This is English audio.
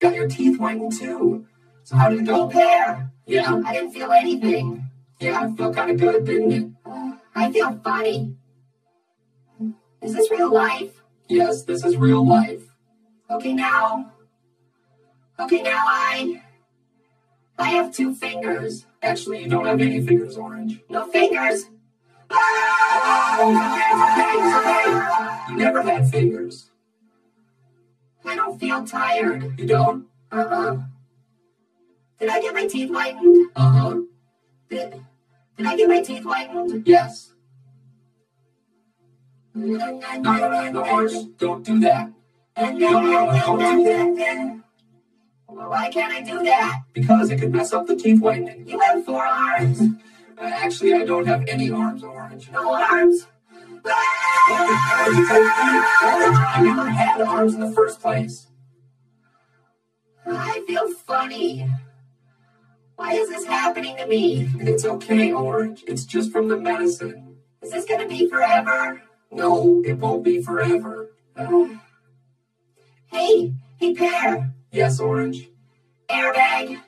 Got your teeth whitened too. So how did it go? there? Yeah, I didn't feel anything. yeah, I felt kind of good, didn't it? I feel funny. Is this real life? Yes, this is real life. Okay, now. Okay, now I. I have two fingers. Actually, you don't have any fingers, Orange. No fingers. You never had fingers. I don't feel tired. You don't? Uh-uh. Did I get my teeth whitened? Uh-huh. Did, did I get my teeth whitened? Yes. No, no, no, Orange, don't do that. No, don't do that. Why can't I do that? Because it could mess up the teeth whitening. You have four arms. Actually, I don't have any arms, Orange. No arms. I never had arms in the first place. I feel funny. Why is this happening to me? It's okay, Orange. It's just from the medicine. Is this gonna be forever? No, it won't be forever. Hey, hey, Pear. Yes, Orange. Airbag.